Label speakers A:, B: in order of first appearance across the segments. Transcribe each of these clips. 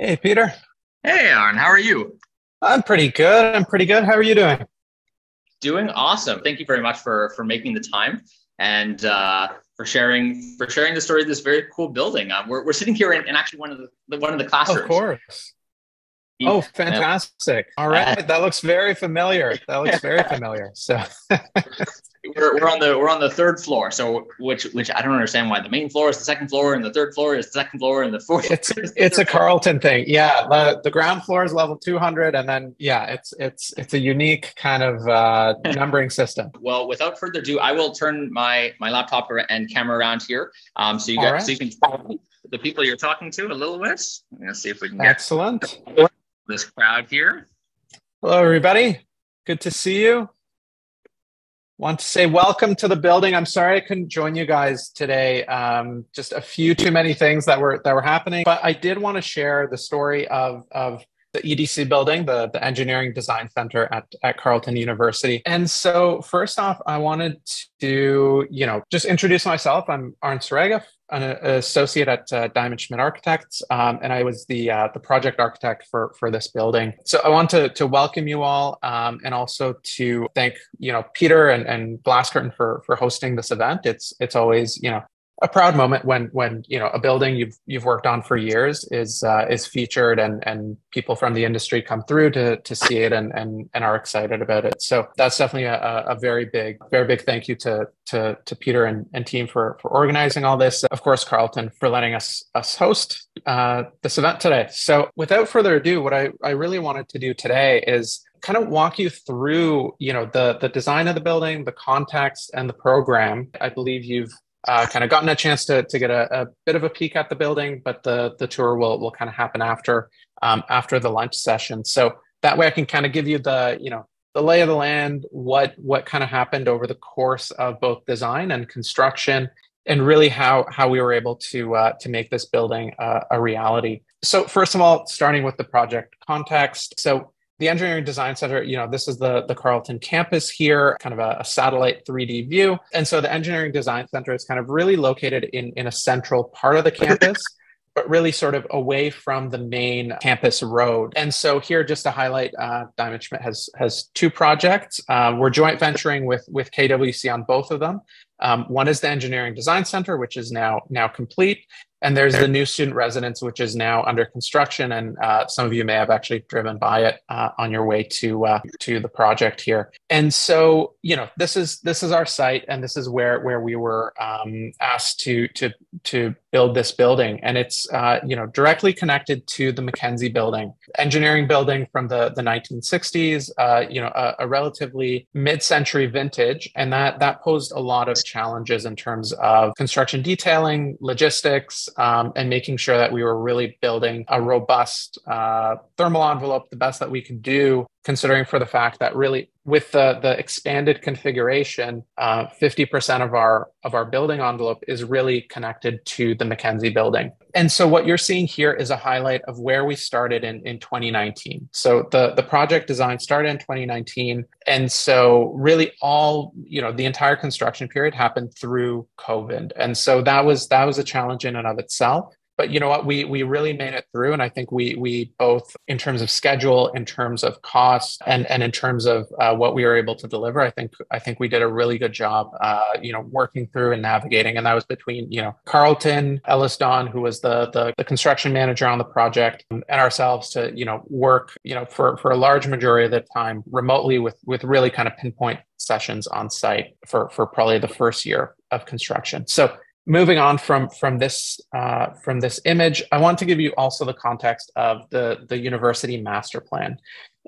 A: Hey, Peter.
B: Hey, Aaron. How are you?
A: I'm pretty good. I'm pretty good. How are you doing?
B: Doing awesome. Thank you very much for for making the time and uh, for sharing for sharing the story of this very cool building. Um, we're, we're sitting here in, in actually one of the one of the classrooms.
A: Of course. Oh, fantastic! All right, that looks very familiar. That looks very familiar. So
B: we're, we're on the we're on the third floor. So which which I don't understand why the main floor is the second floor and the third floor is the second floor and the fourth.
A: It's it's a Carleton thing. Yeah, the the ground floor is level two hundred, and then yeah, it's it's it's a unique kind of uh, numbering system.
B: Well, without further ado, I will turn my my laptop and camera around here, um, so you guys right. so you can the people you're talking to a little bit. Let's see if we can get
A: excellent
B: this crowd here.
A: Hello, everybody. Good to see you want to say welcome to the building. I'm sorry I couldn't join you guys today. Um, just a few too many things that were that were happening, but I did want to share the story of of the EDC building, the, the Engineering Design Center at, at Carleton University. And so first off, I wanted to, you know, just introduce myself. I'm Arne Suraga, an associate at uh, Diamond Schmitt Architects, um, and I was the uh, the project architect for for this building. So I want to to welcome you all, um, and also to thank you know Peter and and GlasCurtain for for hosting this event. It's it's always you know a proud moment when when you know a building you've you've worked on for years is uh, is featured and and people from the industry come through to to see it and and, and are excited about it. So that's definitely a, a very big very big thank you to to to Peter and, and team for for organizing all this. Of course, Carleton for letting us us host uh, this event today. So without further ado, what I I really wanted to do today is kind of walk you through you know the the design of the building the context and the program i believe you've uh, kind of gotten a chance to, to get a, a, bit of a peek at the building, but the, the tour will, will kind of happen after um, after the lunch session. So that way I can kind of give you the, you know, the lay of the land, what what kind of happened over the course of both design and construction, and really how how we were able to uh, to make this building uh, a reality. So first of all, starting with the project context. So the engineering design center you know this is the the carleton campus here kind of a, a, satellite 3d view and so the engineering design center is kind of really located in in a central part of the campus but really sort of away from the main campus road. And so here, just to highlight, uh, Diamond Schmitt has has two projects. Uh, we're joint venturing with with KWC on both of them. Um, one is the Engineering Design Center, which is now now complete, and there's the new student residence, which is now under construction, and uh, some of you may have actually driven by it uh, on your way to uh, to the project here. And so, you know, this is this is our site, and this is where where we were um, asked to to to build this building, and it's uh, you know directly connected to the Mackenzie Building, engineering building from the the 1960s. Uh, you know, a, a relatively mid-century vintage, and that that posed a lot of challenges in terms of construction detailing, logistics um, and making sure that we were really building a robust uh, thermal envelope, the best that we could do, considering for the fact that really with the, the expanded configuration, uh, 50% of our of our building envelope is really connected to the Mackenzie building. And so what you're seeing here is a highlight of where we started in, in 2019. So the, the project design started in 2019. And so really all, you know, the entire construction period happened through COVID. And so that was that was a challenge in and of itself but you know what? We we really made it through. And i think we we both in terms of schedule in terms of cost and and in terms of uh, what we were able to deliver i think i think we did a really good job uh, you know working through and navigating. And that was between you know carleton EllisDon who was the, the the construction manager on the project and ourselves to you know work you know for for a large majority of the time remotely with with really kind of pinpoint sessions on site for for probably the first year of construction. So moving on from from this uh, from this image, I want to give you also the context of the the university master plan.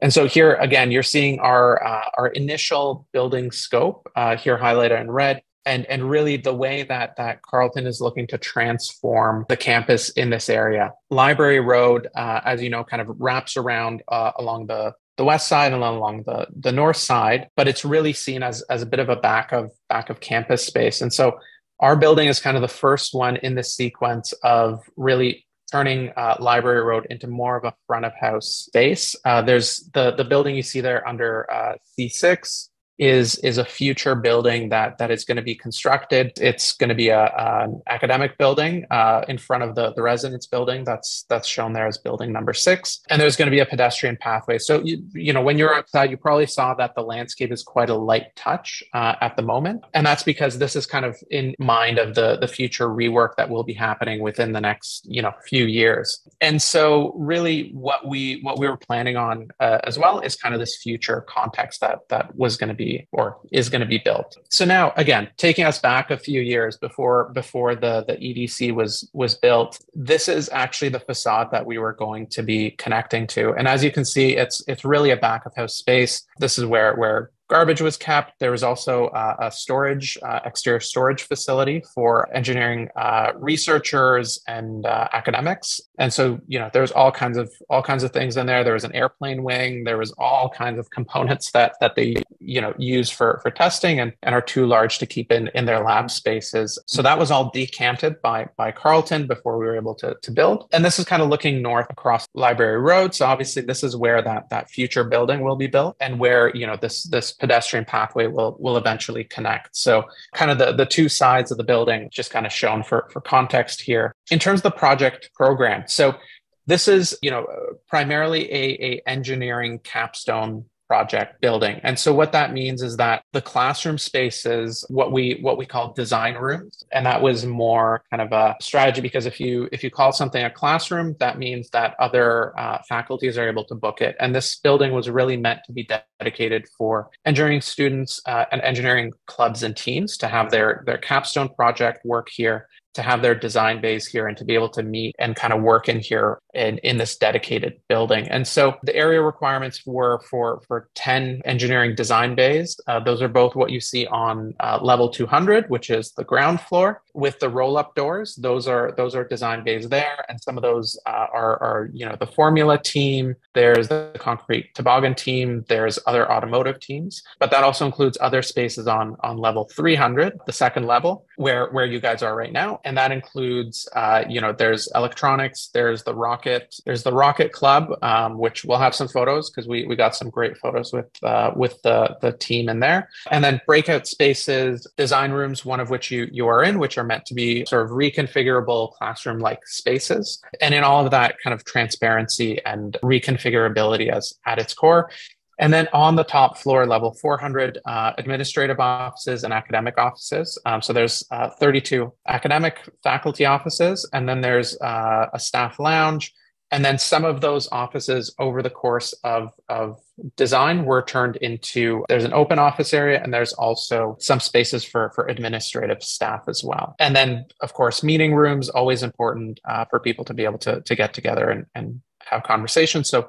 A: And so here again, you're seeing our uh, our initial building scope uh, here highlighted in red, and and really the way that that Carleton is looking to transform the campus in this area. Library Road, uh, as you know, kind of wraps around uh, along the the west side and along the, the north side, but it's really seen as, as a bit of a back of back of campus space. And so our building is kind of the first one in the sequence of really turning uh, Library Road into more of a front of house space. Uh, there's the the building you see there under uh, C6 is is a future building that that is going to be constructed. It's going to be a, an academic building uh, in front of the the residence building. That's that's shown there as building number six, and there's going to be a pedestrian pathway. So you you know when you're outside, you probably saw that the landscape is quite a light touch uh, at the moment, and that's because this is kind of in mind of the the future rework that will be happening within the next you know few years. And so really, what we what we were planning on uh, as well is kind of this future context that that was going to be or is going to be built. So now again, taking us back a few years before before the the EDC was was built, this is actually the facade that we were going to be connecting to. And as you can see, it's it's really a back of house space. This is where where garbage was kept. There was also uh, a storage, uh, exterior storage facility for engineering uh, researchers and uh, academics. And so, you know, there's all kinds of all kinds of things in there. There was an airplane wing. There was all kinds of components that that they, you know, use for for testing and, and are too large to keep in in their lab spaces. So that was all decanted by by Carleton before we were able to to build. And this is kind of looking north across Library Road. So obviously, this is where that that future building will be built and where you know this this pedestrian pathway will will eventually connect. So kind of the, the two sides of the building just kind of shown for, for context here. In terms of the project program, so this is you know primarily a, a engineering capstone project building. And so what that means is that the classroom spaces, what we what we call design rooms, and that was more kind of a strategy because if you if you call something a classroom, that means that other uh, faculties are able to book it. And this building was really meant to be dedicated for engineering students uh, and engineering clubs and teams to have their their capstone project work here to have their design base here and to be able to meet and kind of work in here in, in this dedicated building. And so the area requirements were for, for 10 engineering design bays. Uh, those are both what you see on uh, level 200, which is the ground floor with the roll up doors. Those are, those are design bays there. And some of those uh, are, are, you know, the formula team, there's the concrete toboggan team, there's other automotive teams, but that also includes other spaces on, on level 300, the second level where, where you guys are right now and that includes, uh, you know, there's electronics, there's the rocket, there's the rocket club, um, which we'll have some photos because we we got some great photos with uh, with the the team in there, and then breakout spaces, design rooms, one of which you you are in, which are meant to be sort of reconfigurable classroom like spaces, and in all of that kind of transparency and reconfigurability as at its core. And then on the top floor, level 400, uh, administrative offices and academic offices. Um, so there's uh, 32 academic faculty offices, and then there's uh, a staff lounge. And then some of those offices over the course of, of design were turned into there's an open office area and there's also some spaces for, for administrative staff as well. And then, of course, meeting rooms, always important uh, for people to be able to, to get together and, and have conversations. So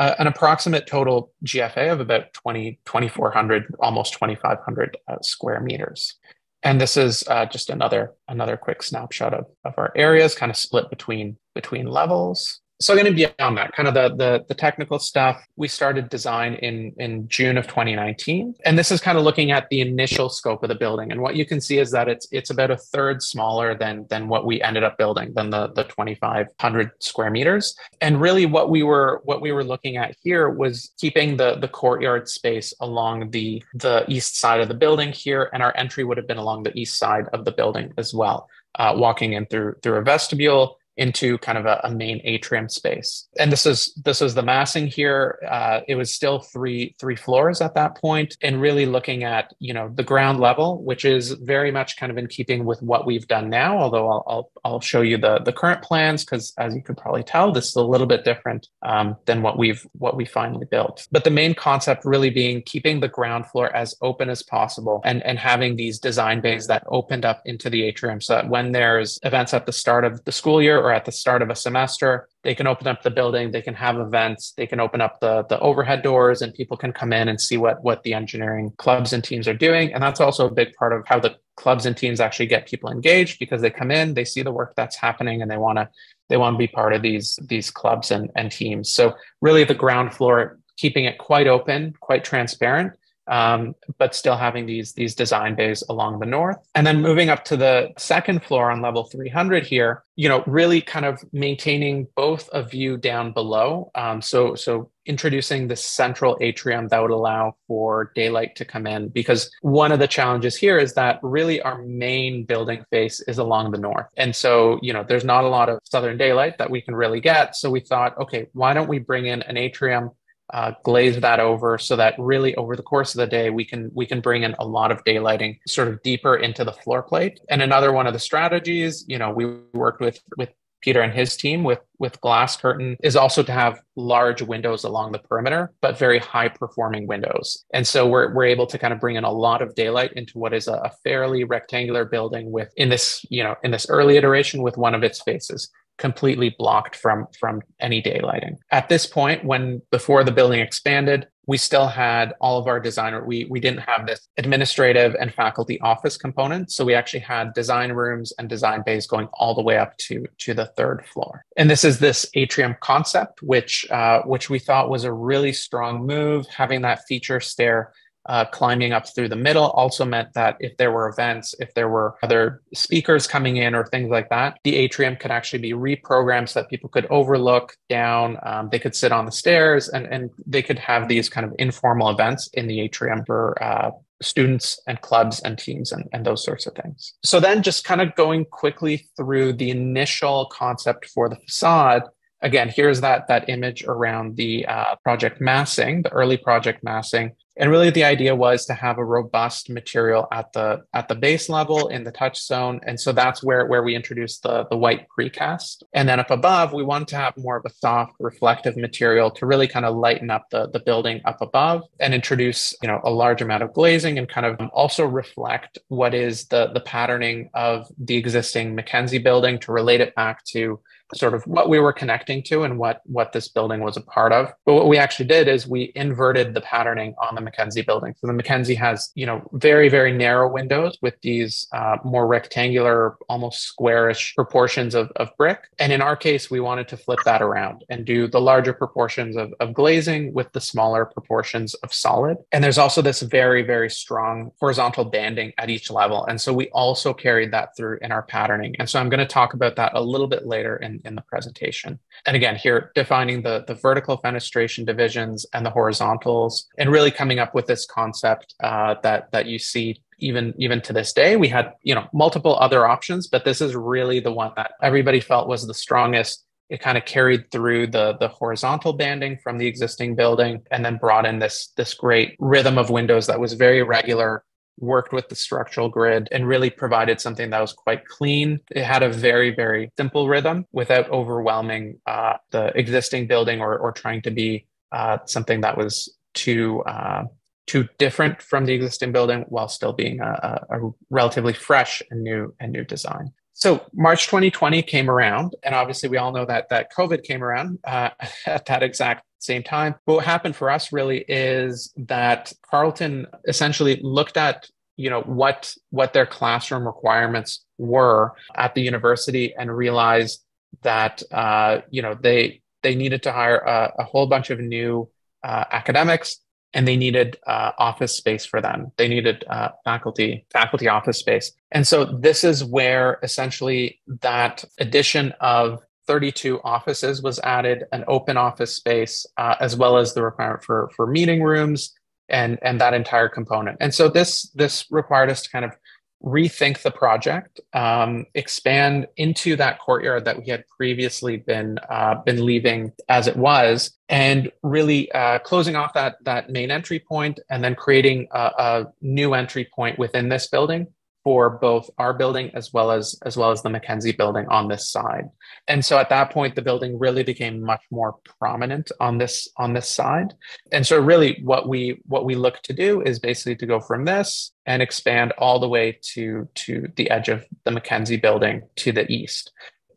A: uh, an approximate total GFA of about 20, 2,400, almost 2,500 uh, square meters. And this is uh, just another another quick snapshot of, of our areas, kind of split between between levels so going to be on that kind of the, the, the technical stuff. We started design in in june of 2019 and this is kind of looking at the initial scope of the building. And what you can see is that it's it's about a third smaller than than what we ended up building than the the 2500 square meters. And really what we were what we were looking at here was keeping the the courtyard space along the the east side of the building here. And our entry would have been along the east side of the building as well uh, walking in through through a vestibule into kind of a, a, main atrium space. And this is this is the massing here. Uh, it was still three three floors at that point, and really looking at you know the ground level, which is very much kind of in keeping with what we've done now. Although I'll I'll, I'll show you the the current plans because as you can probably tell, this is a little bit different um, than what we've what we finally built. But the main concept really being keeping the ground floor as open as possible, and and having these design bays that opened up into the atrium, so that when there's events at the start of the school year or or at the start of a semester. They can open up the building, they can have events, they can open up the, the overhead doors, and people can come in and see what, what the engineering clubs and teams are doing. And that's also a big part of how the clubs and teams actually get people engaged because they come in, they see the work that's happening, and they want to they want to be part of these these clubs and, and teams. So really the ground floor, keeping it quite open, quite transparent, um, but still having these these design bays along the north. And then moving up to the second floor on level 300 here, you know, really kind of maintaining both a view down below. Um, so so introducing the central atrium that would allow for daylight to come in because one of the challenges here is that really our main building face is along the north and so you know there's not a lot of southern daylight that we can really get so we thought okay why don't we bring in an atrium uh, glaze that over so that really over the course of the day we can we can bring in a lot of daylighting sort of deeper into the floor plate and another one of the strategies you know we worked with with Peter and his team with with GlasCurtain is also to have large windows along the perimeter, but very high performing windows. And so we're we're able to kind of bring in a lot of daylight into what is a, a fairly rectangular building with in this you know in this early iteration with one of its faces completely blocked from from any daylighting. At this point, when before the building expanded, we still had all of our designer. We we didn't have this administrative and faculty office component, so we actually had design rooms and design bays going all the way up to to the third floor. And this is this atrium concept, which uh, which we thought was a really strong move, having that feature stair uh, climbing up through the middle also meant that if there were events, if there were other speakers coming in or things like that, the atrium could actually be reprogrammed so that people could overlook down. Um, they could sit on the stairs and, and they could have these kind of informal events in the atrium for uh, students and clubs and teams and, and those sorts of things. So then just kind of going quickly through the initial concept for the facade again, here's that that image around the uh, project massing, the early project massing, and really the idea was to have a robust material at the at the base level in the touch zone. And so that's where where we introduced the the white precast. And then up above we wanted to have more of a soft reflective material to really kind of lighten up the the building up above and introduce you know a large amount of glazing and kind of also reflect what is the the patterning of the existing mackenzie building to relate it back to sort of what we were connecting to and what what this building was a part of. But what we actually did is we inverted the patterning on the Mackenzie building. So the Mackenzie has you know very very narrow windows with these uh, more rectangular, almost squarish proportions of, of brick. And in our case, we wanted to flip that around and do the larger proportions of, of glazing with the smaller proportions of solid. And there's also this very very strong horizontal banding at each level. And so we also carried that through in our patterning. And so I'm going to talk about that a little bit later in in, the presentation. And again, here defining the, the vertical fenestration divisions and the horizontals, and really coming up with this concept uh, that that you see even even to this day. We had you know multiple other options, but this is really the one that everybody felt was the strongest it kind of carried through the the horizontal banding from the existing building and then brought in this this great rhythm of windows that was very regular worked with the structural grid and really provided something that was quite clean. It had a very, very simple rhythm without overwhelming uh, the existing building or, or trying to be uh, something that was too uh, too different from the existing building while still being a, a relatively fresh and new and new design. So March 2020 came around, and obviously we all know that that COVID came around uh, at that exact same time. But what happened for us really is that Carleton essentially looked at you know what what their classroom requirements were at the university and realized that uh, you know they they needed to hire a, a whole bunch of new uh, academics and they needed uh, office space for them they needed uh, faculty faculty office space and so this is where essentially that addition of 32 offices was added, an open office space, uh, as well as the requirement for, for meeting rooms and, and that entire component. And so this, this required us to kind of rethink the project, um, expand into that courtyard that we had previously been uh, been leaving as it was, and really uh, closing off that that main entry point, and then creating a, a new entry point within this building for both our building as well as as well as the Mackenzie building on this side. And so at that point the building really became much more prominent on this on this side. And so really what we what we look to do is basically to go from this and expand all the way to to the edge of the Mackenzie building to the east.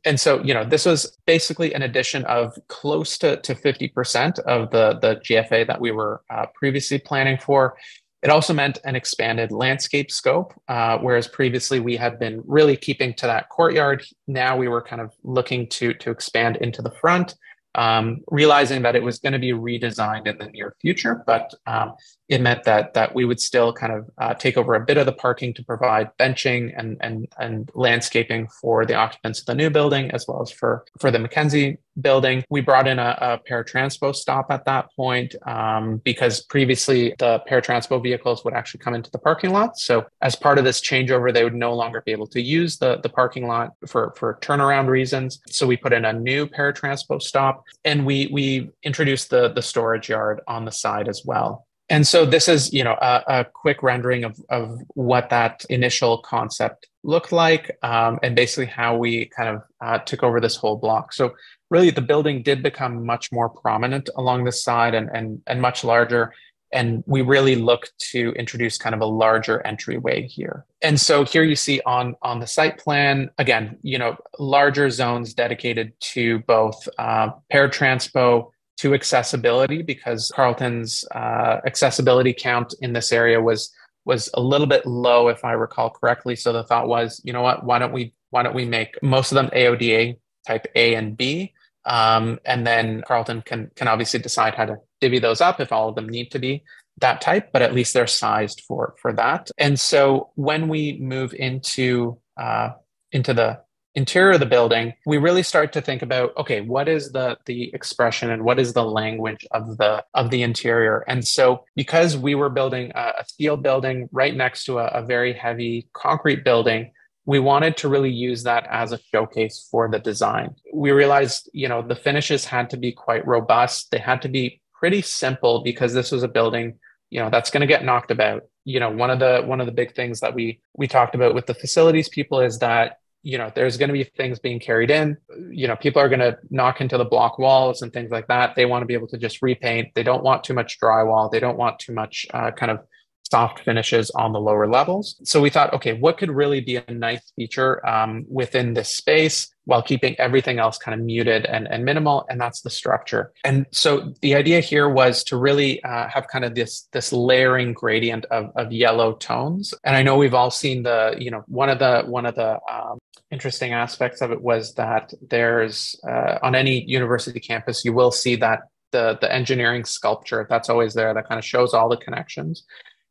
A: And so, you know, this was basically an addition of close to, to 50% of the, the GFA that we were uh, previously planning for. It also meant an expanded landscape scope, uh, whereas previously we had been really keeping to that courtyard. Now we were kind of looking to to expand into the front um, realizing that it was going to be redesigned in the near future, but um, it meant that that we would still kind of uh, take over a bit of the parking to provide benching and and and landscaping for the occupants of the new building as well as for for the Mackenzie building. We brought in a, a Para Transpo stop at that point um, because previously the Para Transpo vehicles would actually come into the parking lot. So as part of this changeover, they would no longer be able to use the the parking lot for for turnaround reasons. So we put in a new Para Transpo stop and we we introduced the the storage yard on the side as well and so this is you know a, a quick rendering of, of what that initial concept looked like um, and basically how we kind of uh, took over this whole block so really the building did become much more prominent along this side and, and, and much larger. And we really look to introduce kind of a larger entryway here. And so here you see on on the site plan again you know larger zones dedicated to both uh, Para Transpo to accessibility because Carleton's uh, accessibility count in this area was was a little bit low, if I recall correctly. So the thought was, you know what, why don't we why don't we make most of them AODA type A and B, um, and then Carleton can can obviously decide how to divvy those up if all of them need to be that type, but at least they're sized for for that. And so when we move into uh, into the interior of the building, we really start to think about okay, what is the the expression and what is the language of the of the interior? And so because we were building a, a steel building right next to a, a very heavy concrete building, we wanted to really use that as a showcase for the design. We realized, you know, the finishes had to be quite robust. They had to be pretty simple because this was a building, you know, that's going to get knocked about. You know, one of the one of the big things that we we talked about with the facilities people is that you know there's going to be things being carried in you know people are going to knock into the block walls and things like that they want to be able to just repaint they don't want too much drywall they don't want too much uh, kind of soft finishes on the lower levels. So we thought okay what could really be a nice feature um, within this space while keeping everything else kind of muted and, and minimal and that's the structure. And so the idea here was to really uh, have kind of this this layering gradient of, of yellow tones. And i know we've all seen the you know one of the one of the um, interesting aspects of it was that there's uh, on any university campus you will see that the the engineering sculpture that's always there that kind of shows all the connections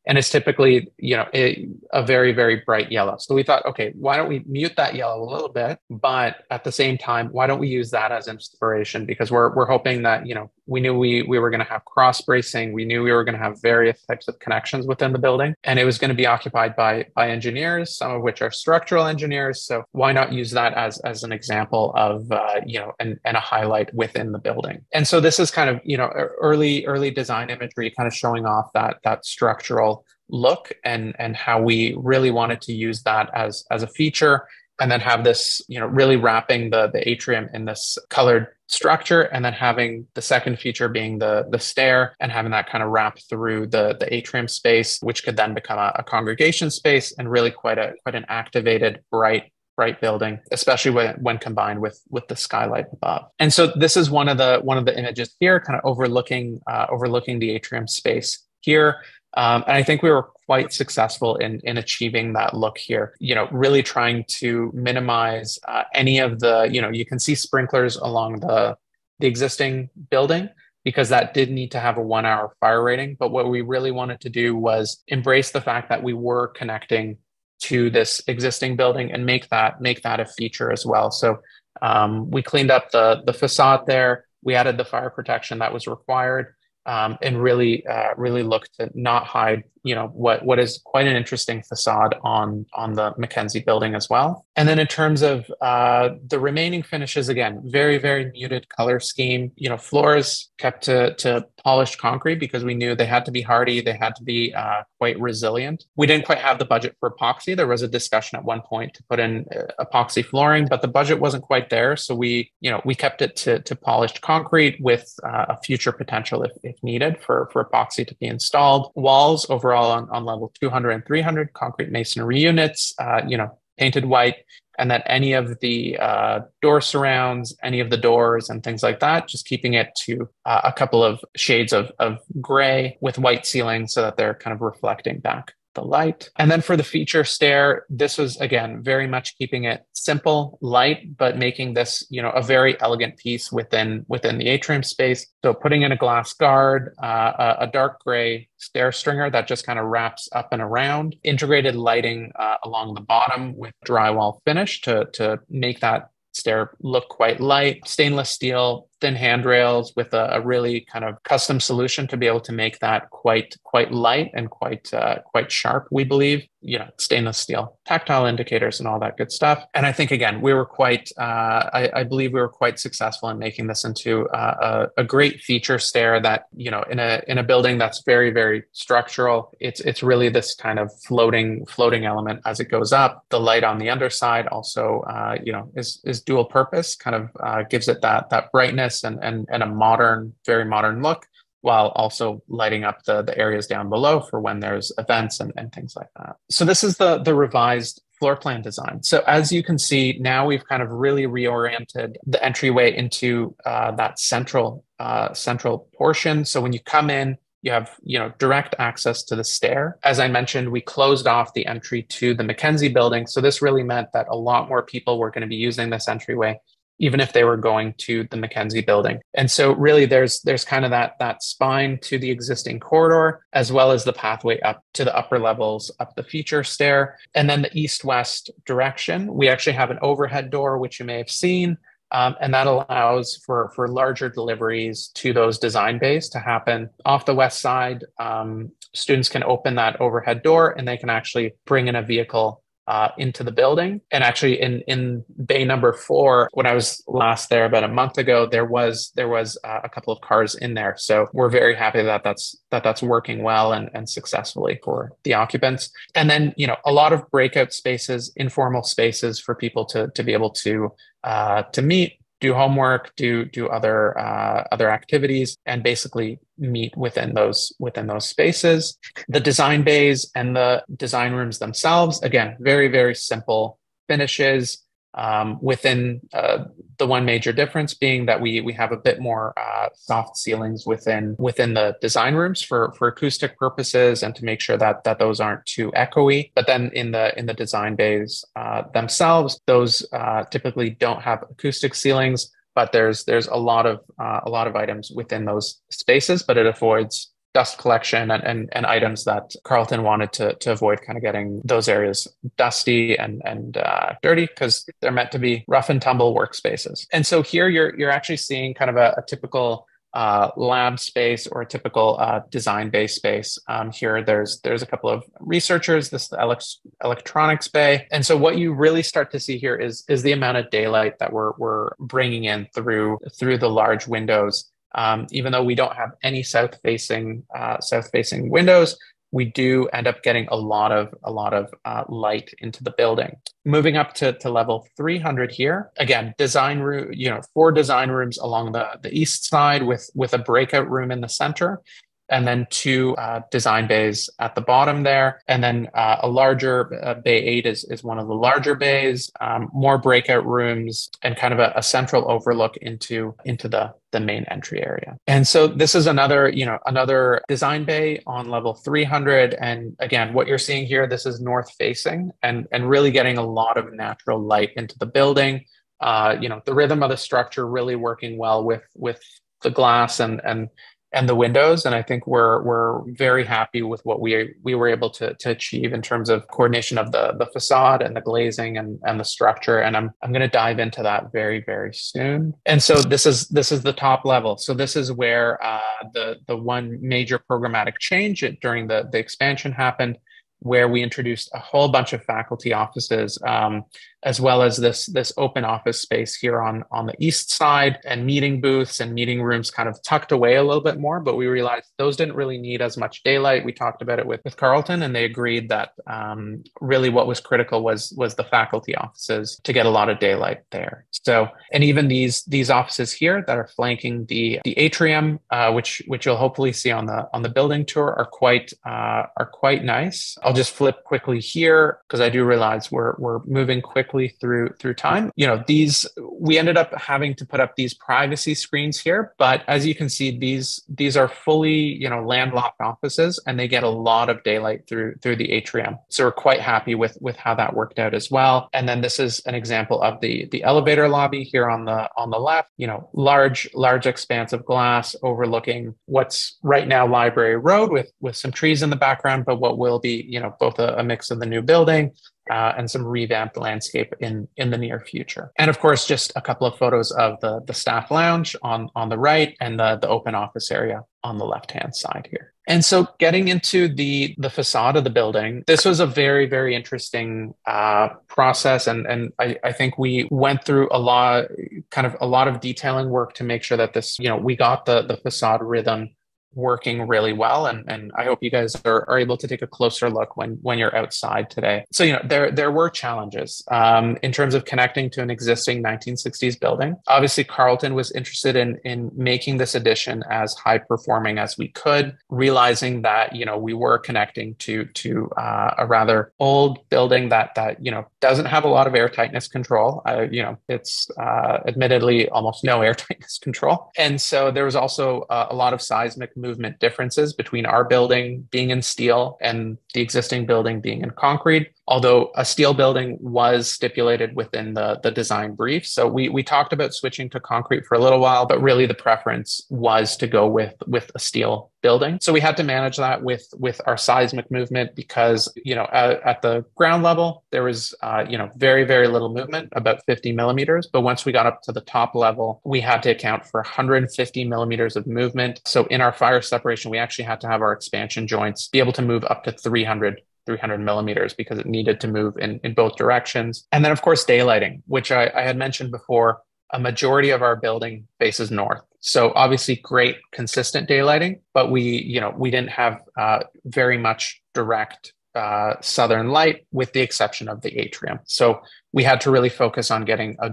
A: and it's typically you know a, a, very very bright yellow. So we thought okay why don't we mute that yellow a little bit but at the same time why don't we use that as inspiration? Because we're, we're hoping that you know we knew we, we were going to have cross bracing. We knew we were going to have various types of connections within the building. And it was going to be occupied by by engineers some of which are structural engineers. So why not use that as as an example of uh, you know and, and a highlight within the building? And so this is kind of you know early early design imagery kind of showing off that that structural look and and how we really wanted to use that as as a feature and then have this you know really wrapping the the atrium in this colored structure and then having the second feature being the the stair and having that kind of wrap through the the atrium space which could then become a, a congregation space and really quite a quite an activated bright bright building especially when, when combined with with the skylight above. And so this is one of the one of the images here kind of overlooking uh, overlooking the atrium space here um, and I think we were quite successful in, in achieving that look here, you know, really trying to minimize uh, any of the, you know, you can see sprinklers along the, the existing building because that did need to have a one hour fire rating. But what we really wanted to do was embrace the fact that we were connecting to this existing building and make that make that a feature as well. So um, we cleaned up the the facade there. We added the fire protection that was required um, and really uh, really look to not hide you know what what is quite an interesting facade on on the Mackenzie building as well. And then in terms of uh, the remaining finishes, again, very very muted color scheme. You know, floors kept to to polished concrete because we knew they had to be hardy, they had to be uh, quite resilient. We didn't quite have the budget for epoxy. There was a discussion at one point to put in uh, epoxy flooring, but the budget wasn't quite there. So we you know we kept it to to polished concrete with uh, a future potential if, if needed for for epoxy to be installed. Walls overall on, on level 200 and 300 concrete masonry units, uh, you know, painted white, and that any of the uh, door surrounds, any of the doors and things like that, just keeping it to uh, a couple of shades of, of gray with white ceiling so that they're kind of reflecting back the light. And then for the feature stair, this was again very much keeping it simple, light, but making this, you know, a very elegant piece within within the atrium space. So putting in a glass guard, uh, a, a, dark gray stair stringer that just kind of wraps up and around, integrated lighting uh, along the bottom with drywall finish to to make that stair look quite light, stainless steel thin handrails with a, a, really kind of custom solution to be able to make that quite quite light and quite uh, quite sharp. We believe, you know, stainless steel, tactile indicators, and all that good stuff. And I think again, we were quite, uh, I, I, believe we were quite successful in making this into uh, a, a, great feature stair that you know in a in a building that's very very structural. It's it's really this kind of floating floating element as it goes up. The light on the underside also, uh, you know, is is dual purpose, kind of uh, gives it that that brightness and, and, and a modern, very modern look, while also lighting up the, the areas down below for when there's events and, and things like that. So this is the, the revised floor plan design. So as you can see, now we've kind of really reoriented the entryway into uh, that central uh, central portion. So when you come in, you have you know direct access to the stair. As I mentioned, we closed off the entry to the Mackenzie building. So this really meant that a lot more people were going to be using this entryway even if they were going to the Mackenzie building. And so really there's there's kind of that that spine to the existing corridor as well as the pathway up to the upper levels up the feature stair. And then the east-west direction, we actually have an overhead door which you may have seen um, and that allows for, for larger deliveries to those design bays to happen off the west side. Um, students can open that overhead door and they can actually bring in a vehicle uh, into the building. And actually, in in bay number four, when I was last there about a month ago, there was there was uh, a couple of cars in there. So we're very happy that that's that that's working well and, and successfully for the occupants. And then you know a lot of breakout spaces, informal spaces for people to to be able to uh, to meet do homework, do do other uh, other activities, and basically meet within those within those spaces. The design bays and the design rooms themselves, again, very very simple finishes um, within uh, the one major difference being that we we have a bit more uh, soft ceilings within within the design rooms for for acoustic purposes and to make sure that that those aren't too echoey. But then in the in the design bays uh, themselves, those uh, typically don't have acoustic ceilings. But there's there's a lot of uh, a lot of items within those spaces, but it avoids dust collection and, and, and items that Carleton wanted to, to avoid kind of getting those areas dusty and, and uh, dirty because they're meant to be rough and tumble workspaces. And so here you're, you're actually seeing kind of a, a typical uh, lab space or a typical uh, design-based space. Um, here, there's there's a couple of researchers. This is electronics bay, and so what you really start to see here is is the amount of daylight that we're we're bringing in through through the large windows um, even though we don't have any south facing uh, south facing windows, we do end up getting a lot of a lot of uh, light into the building. Moving up to, to level 300 here, again, design room, you know, four design rooms along the, the east side with with a breakout room in the center and then two uh, design bays at the bottom there. And then uh, a larger uh, bay eight is, is one of the larger bays, um, more breakout rooms, and kind of a, a, central overlook into, into the, the main entry area. And so this is another, you know, another design bay on level 300. And again, what you're seeing here, this is north facing and, and really getting a lot of natural light into the building. Uh, you know, the rhythm of the structure really working well with, with the glass and, and and the windows. And I think we're we're very happy with what we we were able to to achieve in terms of coordination of the the facade and the glazing and and the structure. And I'm I'm going to dive into that very very soon. And so this is this is the top level. So this is where uh, the the one major programmatic change during the the expansion happened where we introduced a whole bunch of faculty offices, um, as well as this, this open office space here on, on the east side and meeting booths and meeting rooms kind of tucked away a little bit more. But we realized those didn't really need as much daylight. We talked about it with, with Carleton and they agreed that um, really what was critical was, was the faculty offices to get a lot of daylight there. So, and even these, these offices here that are flanking the, the atrium, uh, which, which you'll hopefully see on the, on the building tour are quite, uh, are quite nice. I'll just flip quickly here because I do realize we're, we're moving quick through through time. You know, these we ended up having to put up these privacy screens here, but as you can see, these these are fully you know landlocked offices, and they get a lot of daylight through through the atrium. So we're quite happy with with how that worked out as well. And then this is an example of the the elevator lobby here on the on the left. You know, large large expanse of glass overlooking what's right now Library Road with with some trees in the background, but what will be you know both a, a mix of the new building uh, and some revamped landscape in in the near future. And of course, just a couple of photos of the the staff lounge on on the right and the the open office area on the left hand side here. And so, getting into the the facade of the building, this was a very very interesting uh, process, and and I, I think we went through a lot, kind of a lot of detailing work to make sure that this, you know, we got the the facade rhythm working really well and, and i hope you guys are, are able to take a closer look when when you're outside today. So you know there there were challenges um, in terms of connecting to an existing 1960s building. Obviously Carleton was interested in in making this addition as high performing as we could realizing that you know we were connecting to to uh, a rather old building that that you know doesn't have a lot of air tightness control. Uh, you know it's uh, admittedly almost no air tightness control. And so there was also uh, a lot of seismic movement differences between our building being in steel and the existing building being in concrete although a steel building was stipulated within the, the design brief. So we, we talked about switching to concrete for a little while, but really the preference was to go with, with a steel building. So we had to manage that with, with our seismic movement because, you know, at, at the ground level, there was, uh, you know, very, very little movement, about 50 millimeters. But once we got up to the top level, we had to account for 150 millimeters of movement. So in our fire separation, we actually had to have our expansion joints be able to move up to 300 300 millimeters because it needed to move in, in both directions. And then, of course, daylighting, which I, I had mentioned before, a majority of our building faces north. So obviously great consistent daylighting, but we, you know, we didn't have uh, very much direct uh, southern light with the exception of the atrium. So we had to really focus on getting a,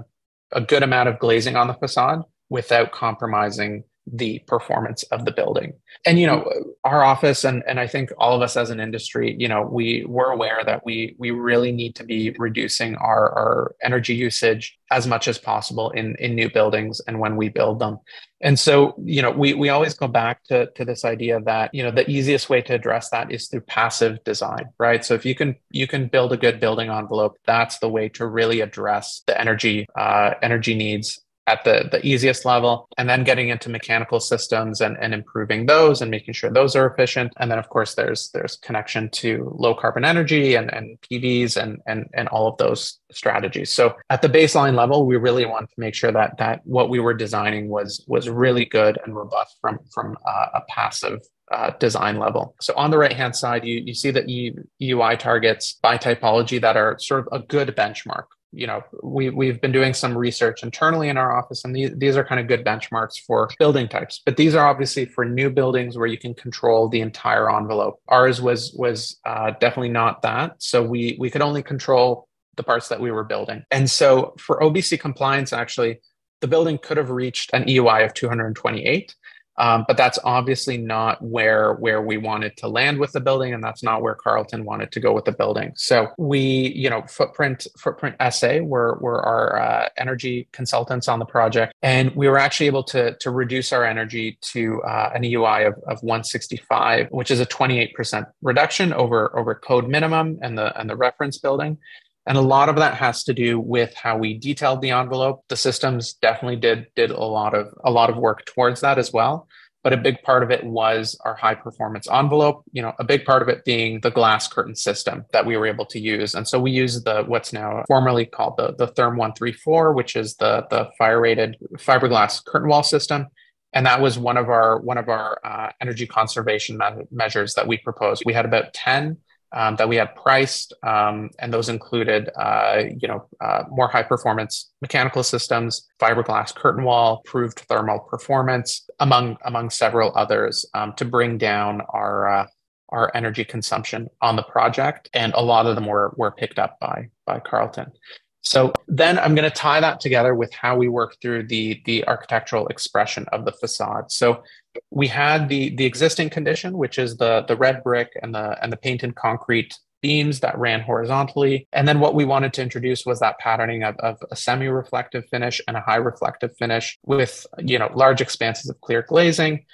A: a good amount of glazing on the facade without compromising the performance of the building. And you know, our office and and I think all of us as an industry, you know, we we're aware that we we really need to be reducing our our energy usage as much as possible in in new buildings and when we build them. And so, you know, we we always go back to to this idea that, you know, the easiest way to address that is through passive design, right? So if you can you can build a good building envelope, that's the way to really address the energy uh, energy needs at the, the easiest level, and then getting into mechanical systems and, and improving those and making sure those are efficient. And then of course there's there's connection to low carbon energy and, and PVs and, and and all of those strategies. So at the baseline level, we really want to make sure that that what we were designing was was really good and robust from from uh, a passive uh, design level. So on the right hand side, you, you see the e, EUI targets by typology that are sort of a good benchmark you know we we've been doing some research internally in our office and these, these are kind of good benchmarks for building types. But these are obviously for new buildings where you can control the entire envelope. Ours was was uh, definitely not that. So we we could only control the parts that we were building. And so for obc compliance actually the building could have reached an eui of 228 um, but that's obviously not where where we wanted to land with the building, and that's not where Carleton wanted to go with the building. So we, you know, footprint footprint essay were were our uh, energy consultants on the project, and we were actually able to to reduce our energy to uh, an EUI of, of 165, which is a 28% reduction over over code minimum and the and the reference building. And a lot of that has to do with how we detailed the envelope. The systems definitely did did a lot of a lot of work towards that as well. But a big part of it was our high performance envelope, you know, a big part of it being the GlasCurtain system that we were able to use. And so we use the what's now formerly called the, the Therm 134, which is the, the fire rated fiberglass curtain wall system and that was one of our one of our uh, energy conservation me- measures that we proposed. We had about ten um, that we had priced, um, and those included, uh, you know, uh, more high performance mechanical systems, fiberglass curtain wall, improved thermal performance, among among several others, um, to bring down our uh, our energy consumption on the project. And a lot of them were were picked up by by Carleton. So then I'm going to tie that together with how we work through the the architectural expression of the facade. So we had the the existing condition, which is the the red brick and the and the painted concrete beams that ran horizontally. And then what we wanted to introduce was that patterning of, of a semi-reflective finish and a high reflective finish with, you know, large expanses of clear glazing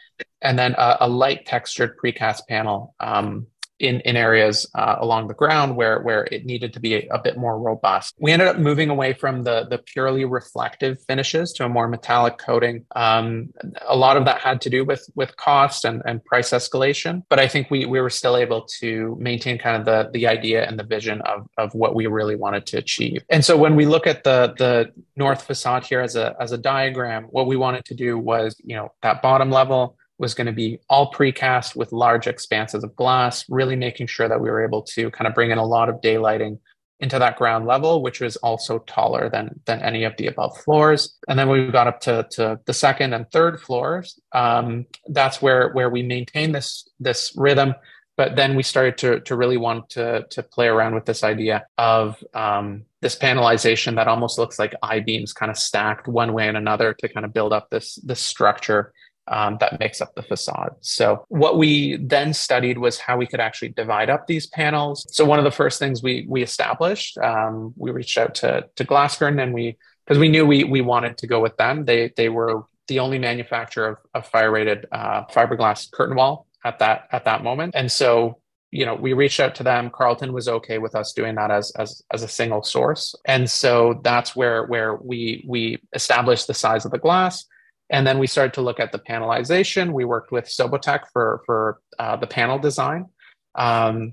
A: and then a, a light textured precast panel um, in, in areas uh, along the ground where, where it needed to be a, bit more robust. We ended up moving away from the, the purely reflective finishes to a more metallic coating. Um, a lot of that had to do with, with cost and, and price escalation, but I think we, we were still able to maintain kind of the, the idea and the vision of, of what we really wanted to achieve. And so when we look at the, the north facade here as a, as a diagram, what we wanted to do was, you know, that bottom level, was going to be all precast with large expanses of glass, really making sure that we were able to kind of bring in a lot of daylighting into that ground level, which was also taller than than any of the above floors. And then we got up to, to the second and third floors. Um, that's where where we maintain this this rhythm. But then we started to to really want to to play around with this idea of um, this panelization that almost looks like I beams kind of stacked one way and another to kind of build up this this structure um, that makes up the facade. So, what we then studied was how we could actually divide up these panels. So, one of the first things we we established, um, we reached out to to GlasCurtain, and we because we knew we we wanted to go with them. They they were the only manufacturer of, of fire rated uh, fiberglass curtain wall at that at that moment, and so you know we reached out to them Carleton was okay with us doing that as as as a single source and so that's where where we we established the size of the glass and then we started to look at the panelization. We worked with Sobotech for for uh, the panel design. Um,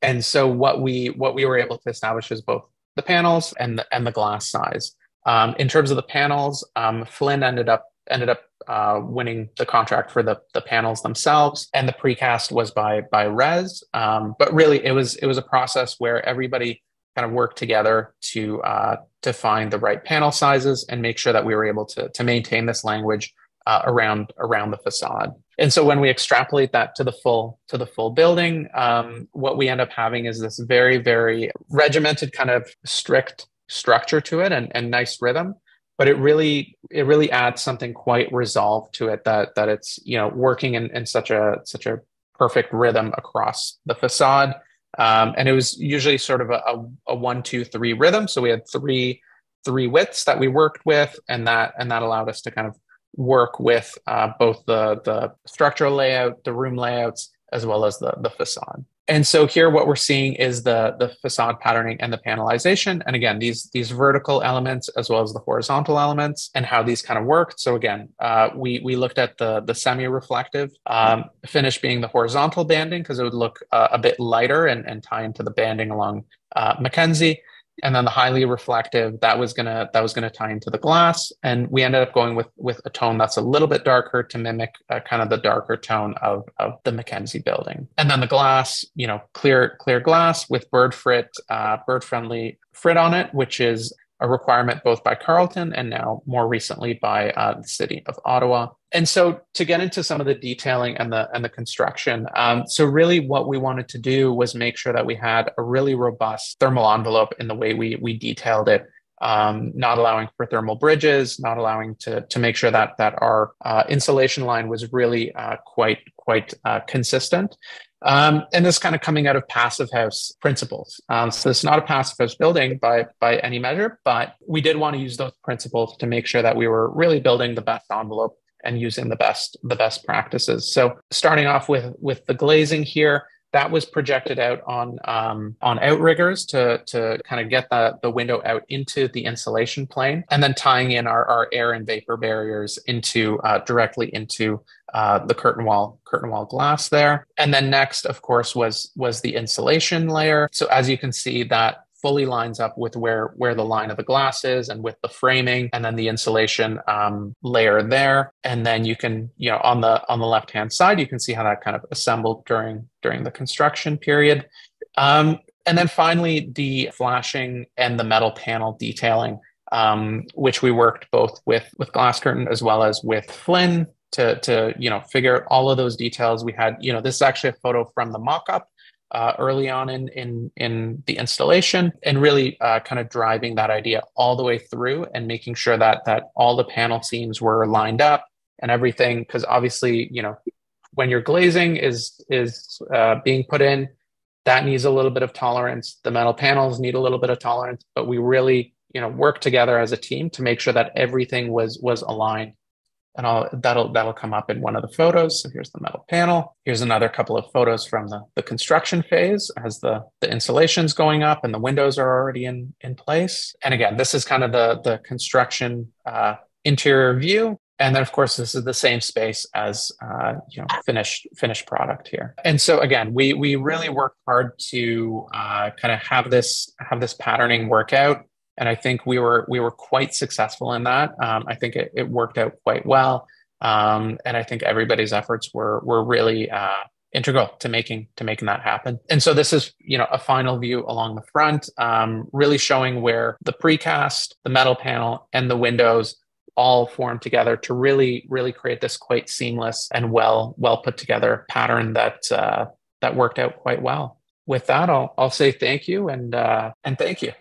A: and so what we what we were able to establish is both the panels and the, and the glass size. Um, in terms of the panels, um, Flynn ended up ended up uh, winning the contract for the the panels themselves, and the precast was by by Res. Um, but really, it was it was a process where everybody kind of worked together to uh, to find the right panel sizes and make sure that we were able to to maintain this language uh, around around the facade. And so when we extrapolate that to the full to the full building, um, what we end up having is this very very regimented kind of strict structure to it and, and nice rhythm but it really it really adds something quite resolved to it that that it's you know working in, in such a such a perfect rhythm across the facade um, and it was usually sort of a, a, a, one, two, three rhythm. So we had three three widths that we worked with, and that and that allowed us to kind of work with uh, both the the structural layout, the room layouts, as well as the the facade. And so here what we're seeing is the, the facade patterning and the panelization. And again, these, these vertical elements as well as the horizontal elements and how these kind of worked. So again, uh, we, we looked at the, the semi-reflective um, finish being the horizontal banding because it would look uh, a bit lighter and, and tie into the banding along uh, Mackenzie and then the highly reflective that was gonna that was gonna tie into the glass and we ended up going with with a tone that's a little bit darker to mimic uh, kind of the darker tone of of the mackenzie building and then the glass you know clear clear glass with bird frit uh, bird friendly frit on it which is a requirement both by Carleton and now more recently by uh, the city of Ottawa. And so to get into some of the detailing and the and the construction, um, so really what we wanted to do was make sure that we had a really robust thermal envelope in the way we we detailed it. Um, not allowing for thermal bridges, not allowing to to make sure that that our uh, insulation line was really uh, quite quite uh, consistent. Um, and this kind of coming out of passive house principles. Um, so it's not a passive house building by by any measure, but we did want to use those principles to make sure that we were really building the best envelope and using the best the best practices. So starting off with with the glazing here, that was projected out on um, on outriggers to to kind of get the, the window out into the insulation plane, and then tying in our, our air and vapor barriers into uh, directly into uh, the curtain wall curtain wall glass there. And then next, of course, was was the insulation layer. So as you can see, that fully lines up with where where the line of the glass is and with the framing and then the insulation um, layer there. And then you can you know on the on the left hand side you can see how that kind of assembled during during the construction period. Um, and then finally the flashing and the metal panel detailing um, which we worked both with with GlasCurtain as well as with flynn to to you know figure out all of those details. We had you know this is actually a photo from the mock-up uh, early on in in in the installation, and really uh, kind of driving that idea all the way through and making sure that that all the panel seams were lined up and everything. Because obviously, you know, when your glazing is is uh, being put in, that needs a little bit of tolerance. The metal panels need a little bit of tolerance, but we really, you know, work together as a team to make sure that everything was was aligned. And I'll, that'll that'll come up in one of the photos. So here's the metal panel. Here's another couple of photos from the, the construction phase as the, the insulation's going up and the windows are already in, in place. And again, this is kind of the, the construction uh, interior view. And then, of course, this is the same space as uh, you know finished finished product here. And so again, we we really work hard to uh, kind of have this have this patterning work out. And I think we were we were quite successful in that. Um, I think it, it worked out quite well. Um, and I think everybody's efforts were were really uh, integral to making to making that happen. And so this is you know a final view along the front, um, really showing where the precast, the metal panel, and the windows all form together to really really create this quite seamless and well well put together pattern that uh, that worked out quite well with that i'll i'll say thank you and uh, and thank you